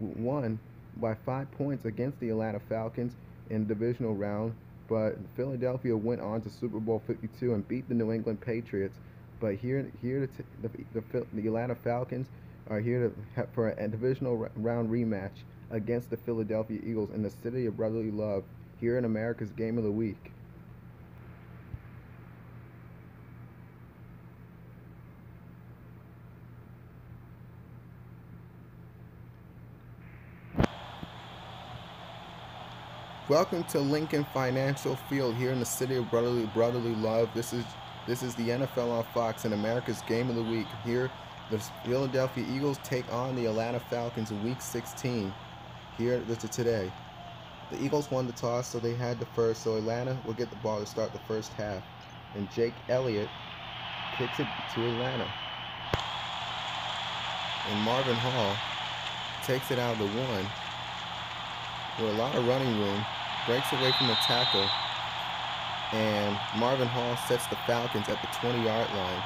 won by five points against the Atlanta Falcons in the divisional round, but Philadelphia went on to Super Bowl 52 and beat the New England Patriots. But here, here the, the, the, the Atlanta Falcons are here to, for a divisional round rematch against the Philadelphia Eagles in the city of brotherly love here in America's Game of the Week. Welcome to Lincoln Financial Field here in the city of brotherly brotherly love. This is this is the NFL on Fox and America's Game of the Week. Here, the Philadelphia Eagles take on the Atlanta Falcons in Week 16. Here, this is today. The Eagles won the toss, so they had the first. So Atlanta will get the ball to start the first half, and Jake Elliott kicks it to Atlanta, and Marvin Hall takes it out of the one with a lot of running room, breaks away from the tackle, and Marvin Hall sets the Falcons at the 20-yard line.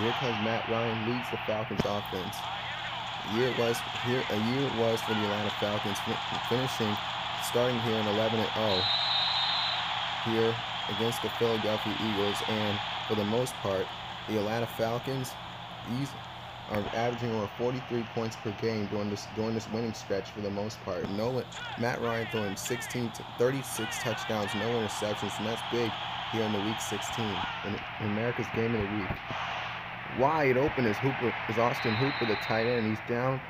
Here comes Matt Ryan, leads the Falcons offense. Year it was here a year it was for the Atlanta Falcons, finishing starting here in 11 and 0 here against the Philadelphia Eagles, and for the most part, the Atlanta Falcons, these are averaging over 43 points per game during this during this winning stretch for the most part. No, Matt Ryan throwing 16 to 36 touchdowns, no interceptions, and that's big here in the Week 16 in, in America's Game of the Week. Wide open is Hooper is Austin Hooper, the tight end. And he's down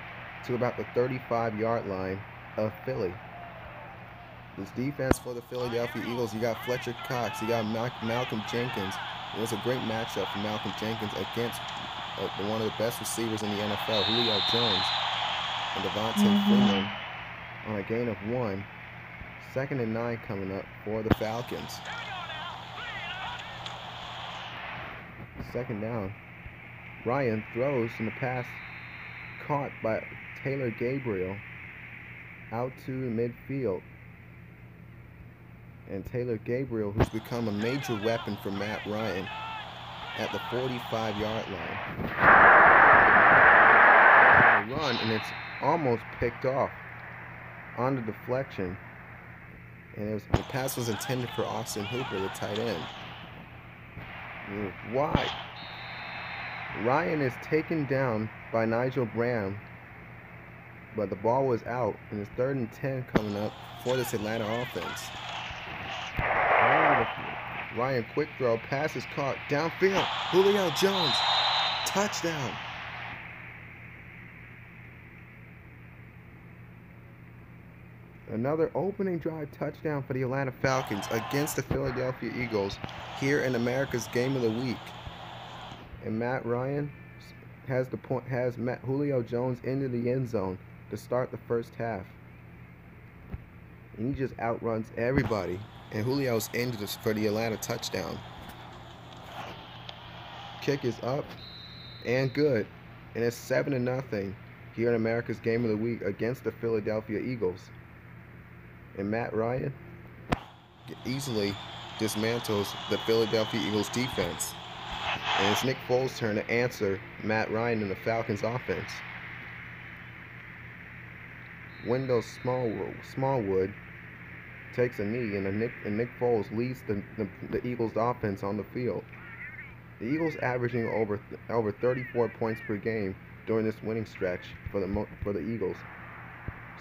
to about the 35-yard line of Philly. This defense for the Philadelphia Eagles, you got Fletcher Cox, you got Mal Malcolm Jenkins. It was a great matchup for Malcolm Jenkins against one of the best receivers in the NFL, Julio Jones, and Devonta mm -hmm. Freeman on a gain of one. Second and nine coming up for the Falcons. Second down. Ryan throws in the pass caught by Taylor Gabriel out to midfield. And Taylor Gabriel, who's become a major weapon for Matt Ryan, at the 45 yard line. Run and it's almost picked off on the deflection. And was, the pass was intended for Austin Hooper, the tight end. Why? Ryan is taken down by Nigel Bradham, but the ball was out, and it's third and 10 coming up for this Atlanta offense. Ryan quick throw, pass is caught, downfield, Julio Jones, touchdown. Another opening drive touchdown for the Atlanta Falcons against the Philadelphia Eagles here in America's Game of the Week. And Matt Ryan has the point has Matt Julio Jones into the end zone to start the first half. And he just outruns everybody and Julio's ended for the Atlanta touchdown. Kick is up and good. And it's 7 to nothing here in America's Game of the Week against the Philadelphia Eagles. And Matt Ryan easily dismantles the Philadelphia Eagles defense. And it's Nick Foles' turn to answer Matt Ryan and the Falcons offense. Wendell Smallwood, Smallwood takes a knee, and, Nick, and Nick Foles leads the, the, the, Eagles' offense on the field. The Eagles averaging over over 34 points per game during this winning stretch for the for the Eagles.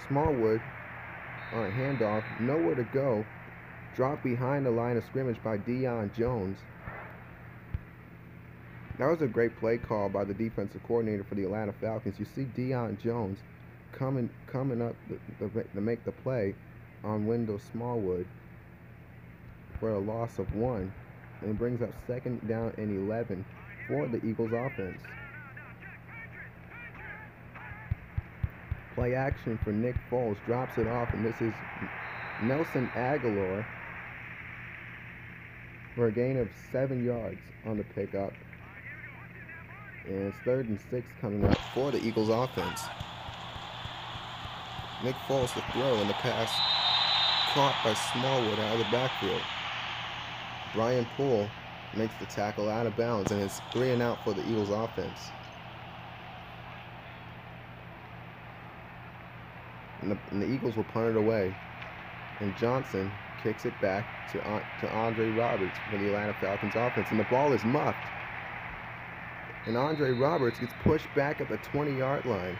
Smallwood on a handoff, nowhere to go, dropped behind the line of scrimmage by Deion Jones. That was a great play call by the defensive coordinator for the Atlanta Falcons. You see Deion Jones coming coming up to, to make the play, on Wendell Smallwood for a loss of one and brings up second down and 11 for the Eagles offense. Play action for Nick Foles drops it off and this is Nelson Agholor for a gain of seven yards on the pickup. And it's third and six coming up for the Eagles offense. Nick Foles to throw in the pass caught by Smallwood out of the backfield. Brian Poole makes the tackle out of bounds, and it's three and out for the Eagles offense. and the, and the Eagles will punt it away. And Johnson kicks it back to, to Andre Roberts for the Atlanta Falcons offense, and the ball is muffed. And Andre Roberts gets pushed back at the 20-yard line.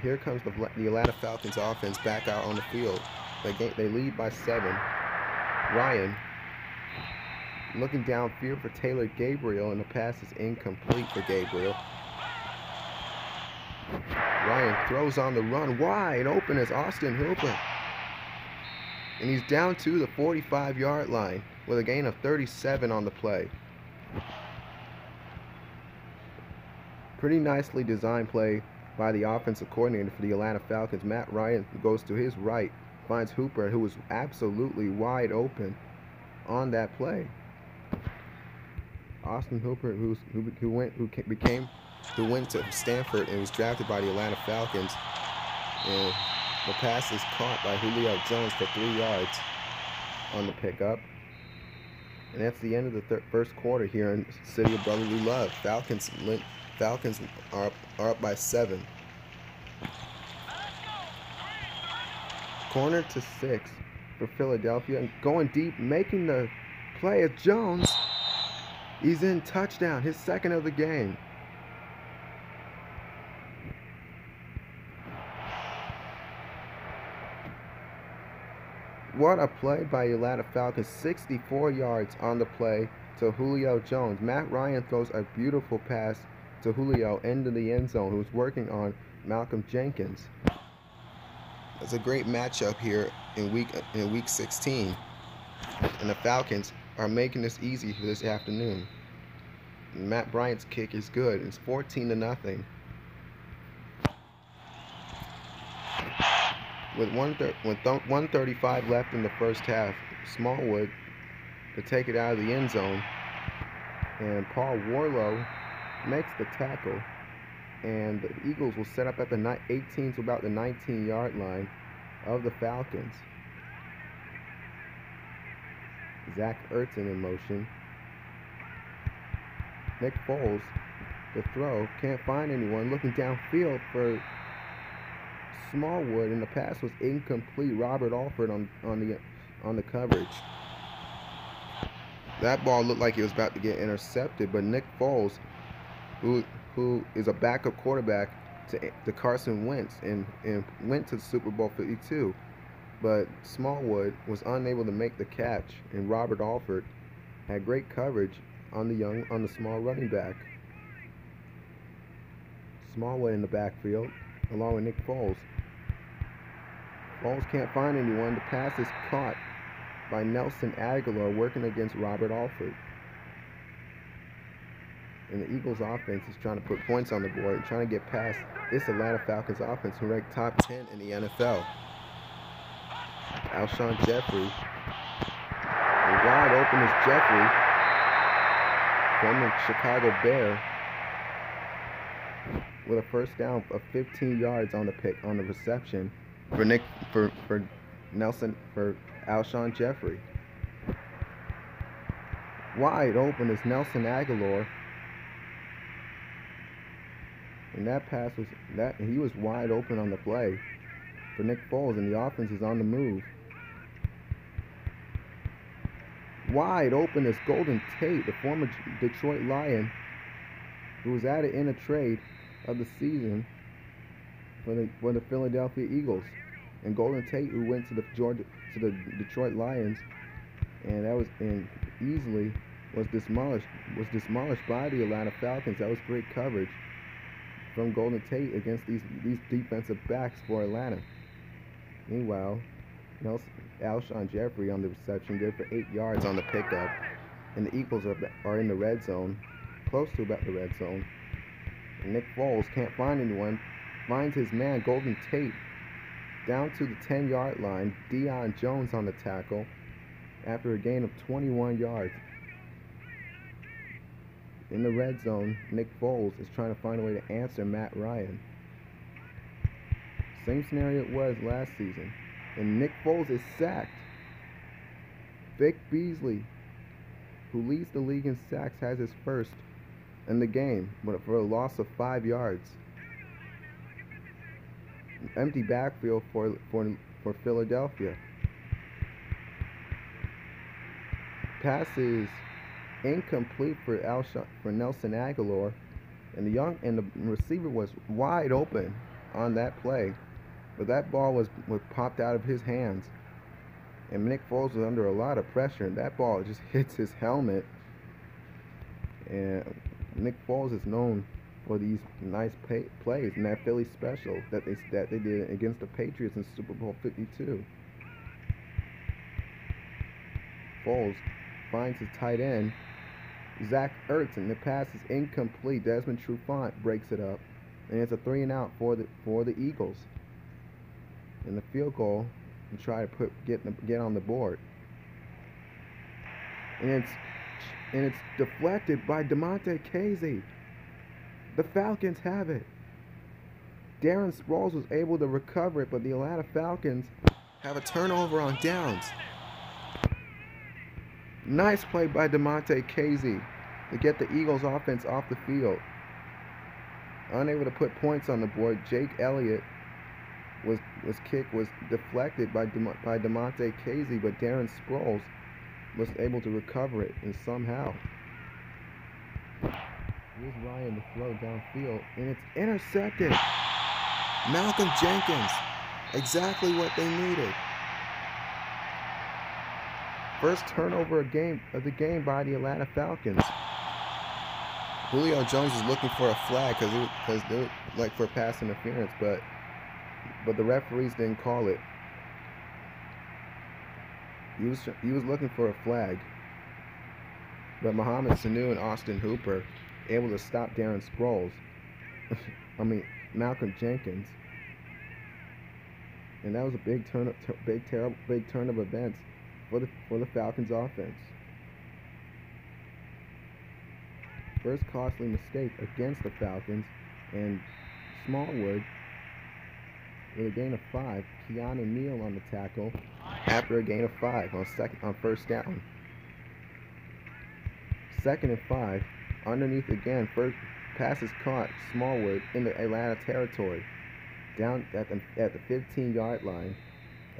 Here comes the, the Atlanta Falcons offense back out on the field. They, get, they lead by seven. Ryan looking downfield for Taylor Gabriel, and the pass is incomplete for Gabriel. Ryan throws on the run wide open as Austin Hooper. And he's down to the 45 yard line with a gain of 37 on the play. Pretty nicely designed play by the offensive coordinator for the Atlanta Falcons. Matt Ryan goes to his right, finds Hooper, who was absolutely wide open on that play. Austin Hooper, who, who went, who became who went to Stanford and was drafted by the Atlanta Falcons. And the pass is caught by Julio Jones for three yards on the pickup. And that's the end of the first quarter here in city of brotherly love. Falcons Falcons are up, are up by seven. Corner to six for Philadelphia. And going deep, making the play of Jones. He's in touchdown, his second of the game. What a play by Atlanta Falcons. 64 yards on the play to Julio Jones. Matt Ryan throws a beautiful pass to Julio into the end zone, who's working on Malcolm Jenkins. It's a great matchup here in week in week 16. And the Falcons are making this easy for this afternoon. Matt Bryant's kick is good. It's 14 to nothing. with one with 135 left in the first half, Smallwood to take it out of the end zone, and Paul Worrilow makes the tackle, and the Eagles will set up at the 18 to about the 19-yard line of the Falcons. Zach Ertz in motion. Nick Foles, the throw, can't find anyone. Looking downfield for Smallwood, and the pass was incomplete. Robert Alford on on the on the coverage. That ball looked like it was about to get intercepted, but Nick Foles, who who is a backup quarterback to, to Carson Wentz and, and went to the Super Bowl 52, but Smallwood was unable to make the catch, and Robert Alford had great coverage on the young on the small running back. Smallwood in the backfield, along with Nick Foles. Foles can't find anyone. The pass is caught by Nelson Agholor working against Robert Alford. And the Eagles offense is trying to put points on the board, and trying to get past this Atlanta Falcons offense who ranked top 10 in the NFL. Alshon Jeffery. And wide open is Jeffery from the Chicago Bear with a first down of 15 yards on the pick on the reception for Nick for for Nelson for Alshon Jeffery. Wide open is Nelson Agholor. And that pass was that he was wide open on the play for Nick Foles and the offense is on the move. Wide open is Golden Tate, the former Detroit Lion, who was added in a trade of the season for the for the Philadelphia Eagles and Golden Tate, who went to the Georgia to the Detroit Lions, and that was and easily was demolished was demolished by the Atlanta Falcons. That was great coverage from Golden Tate against these these defensive backs for Atlanta. Meanwhile, Alshon Jeffery on the reception, good for eight yards on the pickup, and the Eagles are, are in the red zone, close to about the red zone. And Nick Foles can't find anyone, finds his man Golden Tate down to the 10 yard line. Deion Jones on the tackle after a gain of 21 yards. In the red zone, Nick Foles is trying to find a way to answer Matt Ryan. Same scenario it was last season. And Nick Foles is sacked. Vic Beasley, who leads the league in sacks, has his first in the game, but for a loss of five yards. empty backfield for for for Philadelphia. Passes incomplete for Al for Nelson Agholor, and the young and the receiver was wide open on that play, but that ball was was popped out of his hands, and Nick Foles was under a lot of pressure, and that ball just hits his helmet, and Nick Foles is known for these nice pay, plays and that Philly special that they that they did against the Patriots in Super Bowl 52. Foles finds his tight end, Zach Ertz, and the pass is incomplete. Desmond Trufant breaks it up, and it's a three and out for the for the Eagles. And the field goal to try to put get get on the board, and it's and it's deflected by Damontae Kazee. The Falcons have it. Darren Sproles was able to recover it, but the Atlanta Falcons have a turnover on downs. Nice play by Damontae Kazee to get the Eagles offense off the field. Unable to put points on the board, Jake Elliott was was kick was deflected by De, by Damontae Kazee, but Darren Sproles was able to recover it and somehow Here's Ryan to throw downfield, and it's intercepted. Malcolm Jenkins, exactly what they needed. First turnover of, game, of the game by the Atlanta Falcons. Julio Jones is looking for a flag because because they like for pass interference, but but the referees didn't call it. He was he was looking for a flag, but Mohamed Sanu and Austin Hooper able to stop Darren Sproles. I mean Malcolm Jenkins, and that was a big turn big terrible big turn of events for the for the Falcons offense. First costly mistake against the Falcons, and Smallwood with a gain of five. Keanu Neal on the tackle after a gain of five on second on first down. Second and five. Underneath again, first passes caught Smallwood in the Atlanta territory, down at the, at the 15 yard line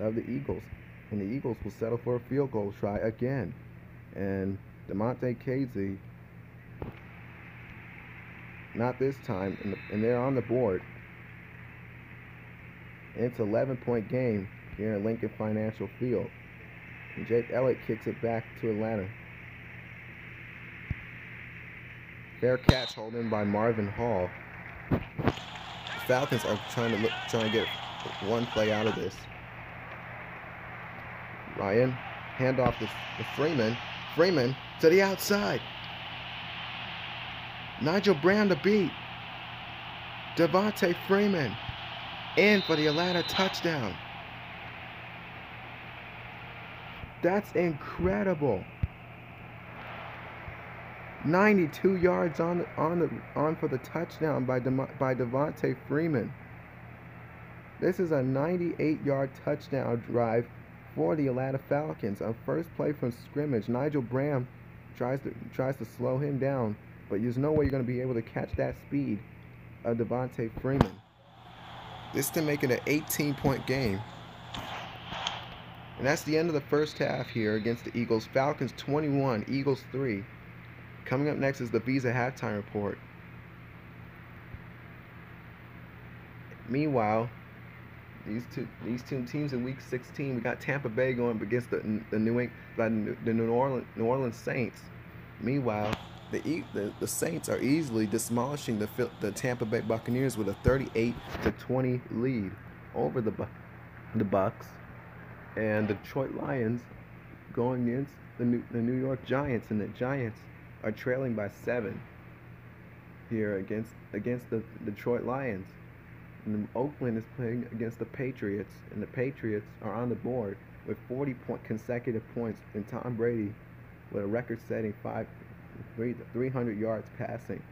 of the Eagles. And the Eagles will settle for a field goal try again. And Damontae Kazee, not this time, and, and they're on the board. It's an 11 point game here in Lincoln Financial Field. And Jake Elliott kicks it back to Atlanta. Fair catch holding by Marvin Hall. The Falcons are trying to look, trying to get one play out of this. Ryan, handoff to, to Freeman. Freeman to the outside. Nigel Brown to beat. Devonta Freeman in for the Atlanta touchdown. That's incredible. 92 yards on on the on for the touchdown by De, by Devonta Freeman. This is a 98-yard touchdown drive for the Atlanta Falcons. On first play from scrimmage, Nigel Bradham tries to tries to slow him down, but there's no way you're going to be able to catch that speed of Devonta Freeman. This to make it an 18-point game. And that's the end of the first half here against the Eagles. Falcons 21, Eagles 3. Coming up next is the Visa halftime report. Meanwhile, these two these two teams in Week 16, we got Tampa Bay going against the the New England, the New Orleans New Orleans Saints. Meanwhile, the the, the Saints are easily demolishing the the Tampa Bay Buccaneers with a 38 to 20 lead over the the Bucks, and the Detroit Lions going against the New, the New York Giants, and the Giants are trailing by seven here against against the Detroit Lions. And Oakland is playing against the Patriots, and the Patriots are on the board with 40 point consecutive points, and Tom Brady with a record-setting five, 300 yards passing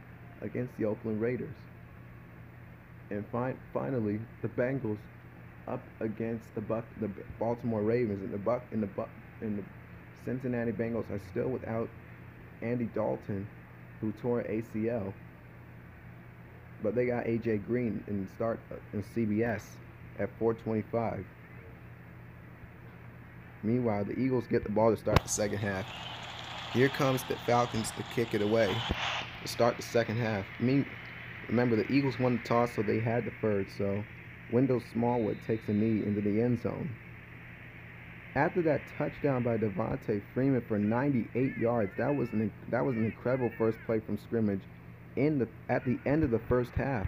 against the Oakland Raiders. And fi- finally, the Bengals up against the Buck, the Baltimore Ravens, and the Buck and the Buck and the Cincinnati Bengals are still without Andy Dalton, who tore ACL, but they got AJ Green in start uh, in CBS at 425. Meanwhile, the Eagles get the ball to start the second half. Here comes the Falcons to kick it away to start the second half. Remember the Eagles won the toss, so they had the first. So Wendell Smallwood takes a knee into the end zone. After that touchdown by Devonta Freeman for 98 yards, that was an that was an incredible first play from scrimmage in the at the end of the first half.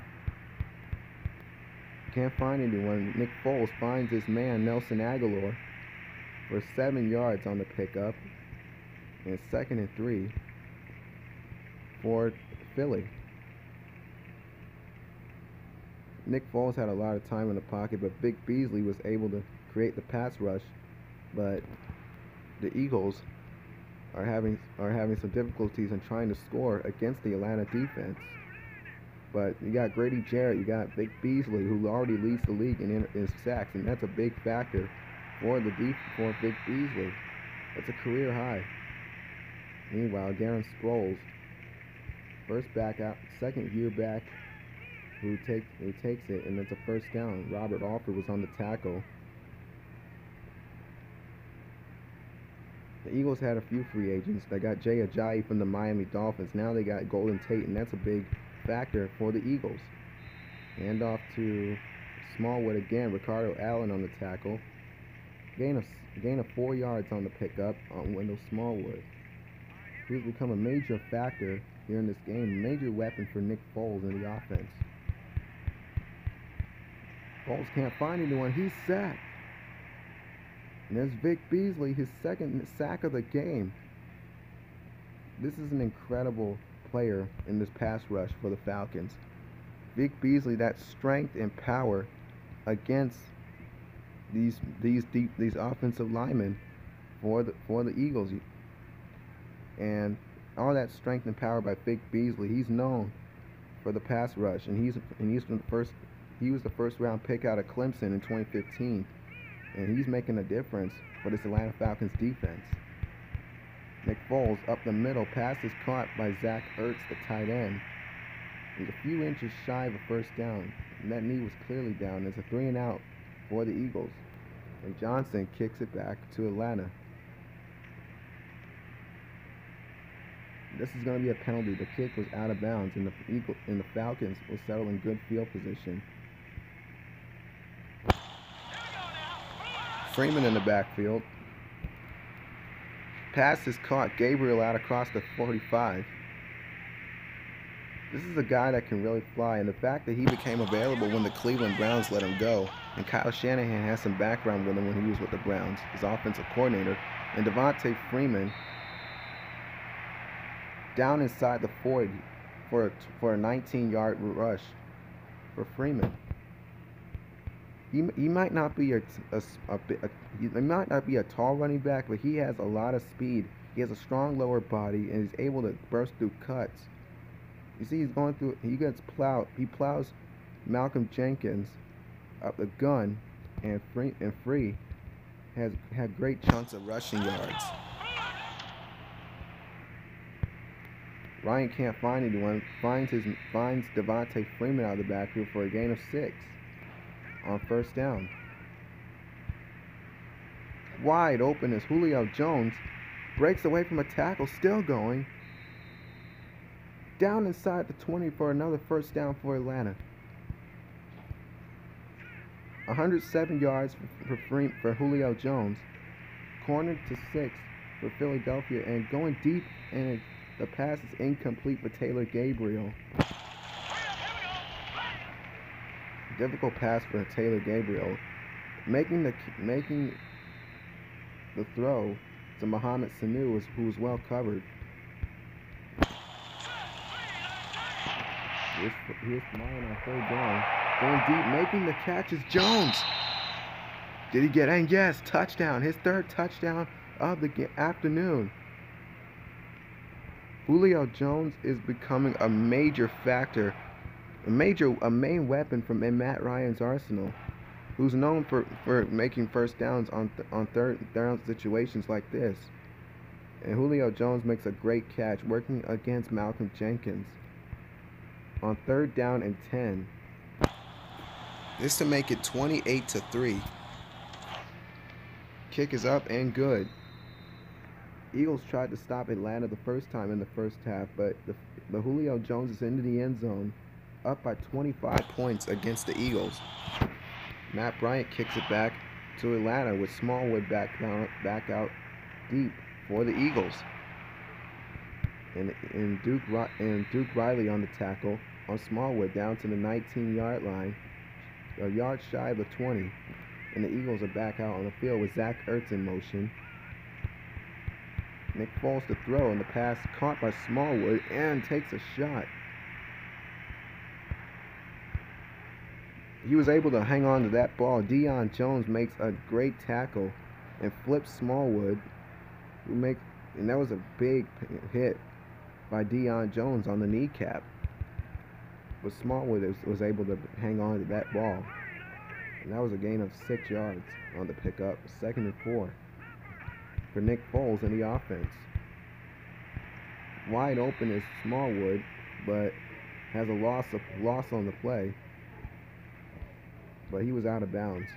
Can't find anyone. Nick Foles finds his man Nelson Agholor for seven yards on the pickup. And second and three for Philly. Nick Foles had a lot of time in the pocket, but Vic Beasley was able to create the pass rush. But the Eagles are having are having some difficulties in trying to score against the Atlanta defense. But you got Grady Jarrett, you got Vic Beasley, who already leads the league in, in sacks, and that's a big factor for the def- for Vic Beasley. That's a career high. Meanwhile, Darren Sproles, first back out, second year back, who takes who takes it, and it's a first down. Robert Alford was on the tackle. The Eagles had a few free agents. They got Jay Ajayi from the Miami Dolphins. Now they got Golden Tate, and that's a big factor for the Eagles. Hand off to Smallwood again. Ricardo Allen on the tackle. Gain of gain of four yards on the pickup on Wendell Smallwood. He's become a major factor here in this game, major weapon for Nick Foles in the offense. Foles can't find anyone. He's sacked. And there's Vic Beasley, his second sack of the game. This is an incredible player in this pass rush for the Falcons. Vic Beasley, that strength and power against these these deep these offensive linemen for the for the Eagles. And all that strength and power by Vic Beasley, he's known for the pass rush, and he's and he's the first he was the first round pick out of Clemson in 2015, and he's making a difference for this Atlanta Falcons defense. Nick Foles up the middle, pass is caught by Zach Ertz, the tight end. He's a few inches shy of a first down, and that knee was clearly down. It's a three and out for the Eagles. And Johnson kicks it back to Atlanta. This is going to be a penalty. The kick was out of bounds, and the Eagle and the Falcons will settle in good field position. Freeman in the backfield. Pass is caught. Gabriel out across the 45. This is a guy that can really fly, and the fact that he became available when the Cleveland Browns let him go, and Kyle Shanahan has some background with him when he was with the Browns, his offensive coordinator, and Devonta Freeman down inside the 40 for a, for a 19-yard rush for Freeman. He, he might not be a, a, a, a he might not be a tall running back, but he has a lot of speed. He has a strong lower body and is able to burst through cuts. You see, he's going through. He gets plowed. He plows Malcolm Jenkins up the gun, and free and free has had great chunks of rushing yards. Ryan can't find anyone. Finds his finds Devonta Freeman out of the backfield for a gain of six on first down. Wide open is Julio Jones. Breaks away from a tackle, still going. Down inside the 20 for another first down for Atlanta. 107 yards for, for, for Julio Jones. Cornered to six for Philadelphia and going deep and the pass is incomplete for Taylor Gabriel. Difficult pass for Taylor Gabriel. Making the making the throw to Mohamed Sanu, who was well covered. Here's, here's Marlon on third down. Going deep, making the catch is Jones. Did he get in? Yes, touchdown. His third touchdown of the afternoon. Julio Jones is becoming a major factor, a major, a main weapon from Matt Ryan's arsenal, who's known for, for making first downs on th on third down situations like this. And Julio Jones makes a great catch working against Malcolm Jenkins on third down and 10. This to make it 28 to 3. Kick is up and good. Eagles tried to stop Atlanta the first time in the first half, but the, the Julio Jones is into the end zone, up by 25 points against the Eagles. Matt Bryant kicks it back to Atlanta with Smallwood back down, back out deep for the Eagles. And, and Duke and Duke Riley on the tackle on Smallwood down to the 19-yard line, a yard shy of the 20. And the Eagles are back out on the field with Zach Ertz in motion. Nick Foles to throw, and the pass caught by Smallwood and takes a shot. He was able to hang on to that ball. Deion Jones makes a great tackle and flips Smallwood, who make and that was a big hit by Deion Jones on the kneecap. But Smallwood was, was able to hang on to that ball. And that was a gain of six yards on the pickup, second and four for Nick Foles in the offense. Wide open is Smallwood, but has a loss of loss on the play. But he was out of bounds.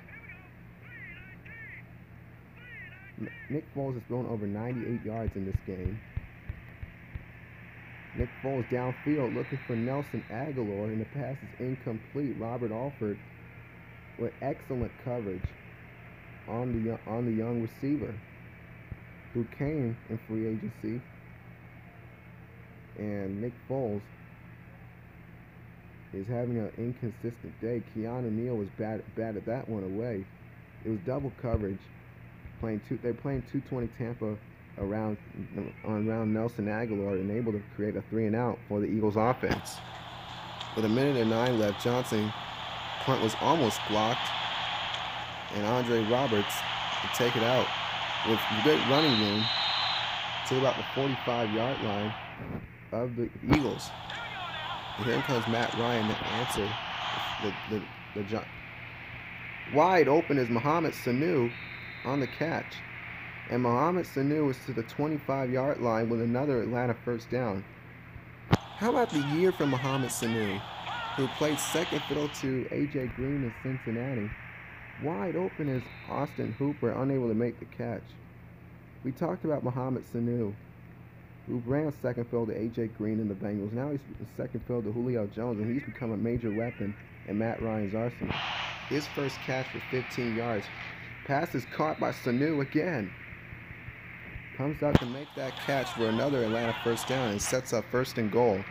Nick Foles has thrown over 98 yards in this game. Nick Foles downfield looking for Nelson Agholor, and the pass is incomplete. Robert Alford with excellent coverage on the on the young receiver who came in free agency. And Nick Foles is having an inconsistent day. Keanu Neal was bad batted that one away. It was double coverage. Playing two, they're playing 220 Tampa around around Nelson Agholor and able to create a three and out for the Eagles offense. With a minute and nine left, Johnson punt was almost blocked, and Andre Roberts would take it out with great running room to about the 45 yard line of the Eagles. And here comes Matt Ryan to answer the, the, the, the wide open is Mohamed Sanu on the catch. And Mohamed Sanu is to the 25 yard line with another Atlanta first down. How about the year for Mohamed Sanu, who played second fiddle to A.J. Green in Cincinnati? Wide open is Austin Hooper, unable to make the catch. We talked about Mohamed Sanu, who ran second field to A.J. Green in the Bengals. Now he's second field to Julio Jones, and he's become a major weapon in Matt Ryan's arsenal. His first catch for 15 yards. Pass is caught by Sanu again. Comes out to make that catch for another Atlanta first down and sets up first and goal.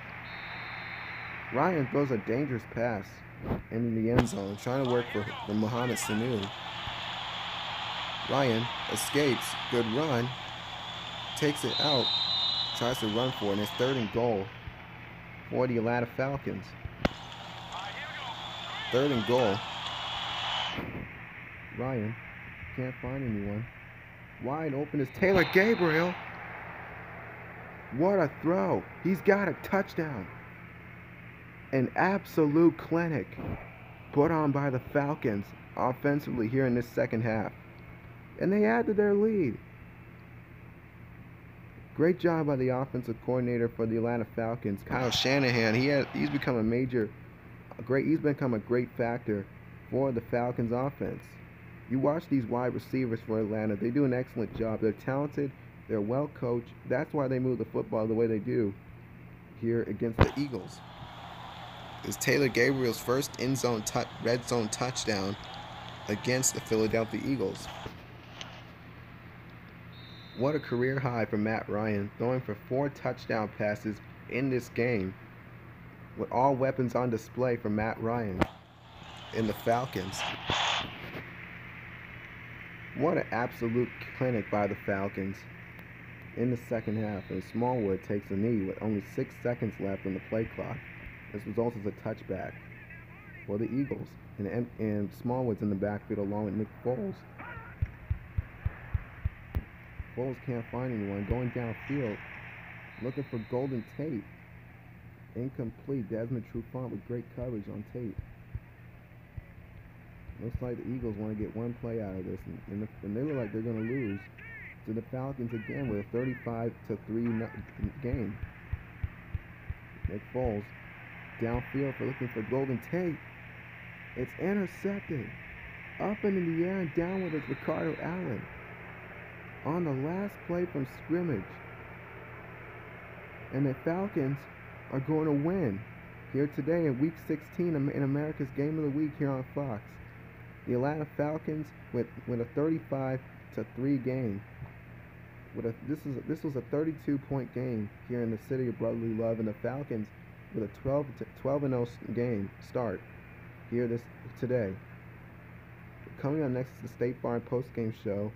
Ryan throws a dangerous pass in the end zone, trying to work for, for Mohamed Sanu. Ryan escapes, good run, takes it out, tries to run for it, and it's third and goal for the Atlanta Falcons. Third and goal. Ryan can't find anyone. Wide open is Taylor Gabriel. What a throw. He's got a touchdown an absolute clinic put on by the Falcons offensively here in this second half. And they add to their lead. Great job by the offensive coordinator for the Atlanta Falcons, oh, Kyle Shanahan. He has, he's become a major, a great. He's become a great factor for the Falcons offense. You watch these wide receivers for Atlanta; they do an excellent job. They're talented. They're well coached. That's why they move the football the way they do here against the Eagles is Taylor Gabriel's first in zone red zone touchdown against the Philadelphia Eagles. What a career high for Matt Ryan, throwing for four touchdown passes in this game, with all weapons on display for Matt Ryan in the Falcons. What an absolute clinic by the Falcons in the second half, and Smallwood takes a knee with only six seconds left on the play clock. This results as a touchback for the Eagles. And, and Smallwood's in the backfield along with Nick Foles. Foles can't find anyone. Going downfield, looking for Golden Tate. Incomplete. Desmond Trufant with great coverage on Tate. Looks like the Eagles want to get one play out of this, and, and, the, and they look like they're going to lose to the Falcons again with a 35 to 3 game. Nick Foles downfield for looking for Golden Tate. It's intercepted. Up and in the air and down with is Ricardo Allen. On the last play from scrimmage. And the Falcons are going to win here today in Week 16 in America's Game of the Week here on Fox. The Atlanta Falcons with, with a 35 to 3 game. With a, this is this was a 32 point game here in the city of brotherly love, and the Falcons with a 12 to 12 and 0 game start here this today. Coming up next is the State Farm post game show